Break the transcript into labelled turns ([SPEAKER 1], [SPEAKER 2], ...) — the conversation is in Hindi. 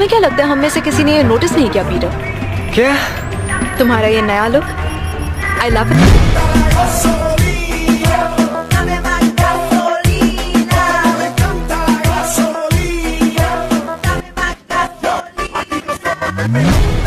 [SPEAKER 1] तुम्हें क्या लगता है हम में से किसी ने ये नोटिस नहीं किया पीटर
[SPEAKER 2] क्या?
[SPEAKER 1] तुम्हारा ये नया look I love it
[SPEAKER 3] Gasolina,